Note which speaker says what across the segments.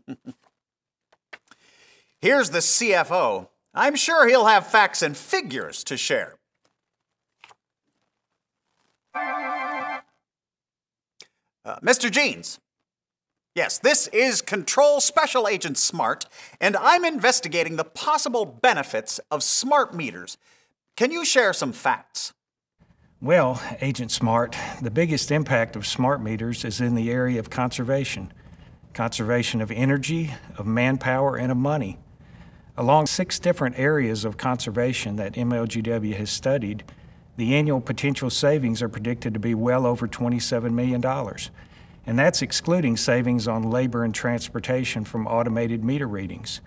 Speaker 1: Here's the CFO. I'm sure he'll have facts and figures to share. Uh, Mr. Jeanes. Yes, this is Control Special Agent Smart, and I'm investigating the possible benefits of smart meters. Can you share some facts?
Speaker 2: Well, Agent Smart, the biggest impact of smart meters is in the area of conservation conservation of energy, of manpower, and of money. Along six different areas of conservation that MLGW has studied, the annual potential savings are predicted to be well over $27 million. And that's excluding savings on labor and transportation from automated meter readings.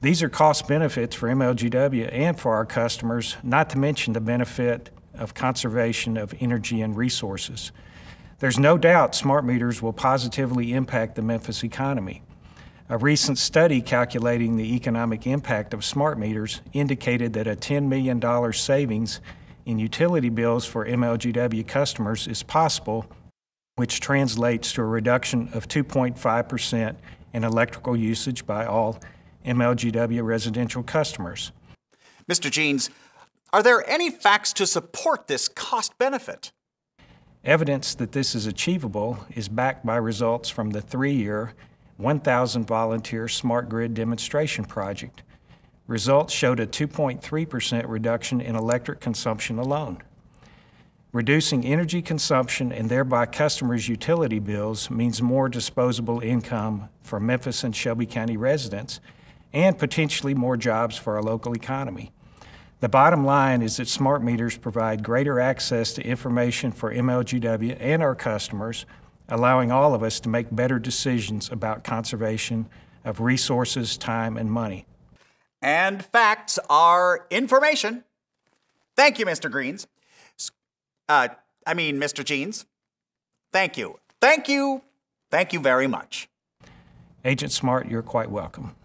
Speaker 2: These are cost benefits for MLGW and for our customers, not to mention the benefit of conservation of energy and resources. There's no doubt smart meters will positively impact the Memphis economy. A recent study calculating the economic impact of smart meters indicated that a $10 million savings in utility bills for MLGW customers is possible, which translates to a reduction of 2.5% in electrical usage by all MLGW residential customers.
Speaker 1: Mr. Jeanes, are there any facts to support this cost benefit?
Speaker 2: Evidence that this is achievable is backed by results from the three-year 1,000 volunteer smart grid demonstration project. Results showed a 2.3% reduction in electric consumption alone. Reducing energy consumption and thereby customers' utility bills means more disposable income for Memphis and Shelby County residents and potentially more jobs for our local economy. The bottom line is that smart meters provide greater access to information for MLGW and our customers, allowing all of us to make better decisions about conservation of resources, time, and money.
Speaker 1: And facts are information. Thank you, Mr. Greens. Uh, I mean, Mr. Jeanes. Thank you. Thank you. Thank you very much.
Speaker 2: Agent Smart, you're quite welcome.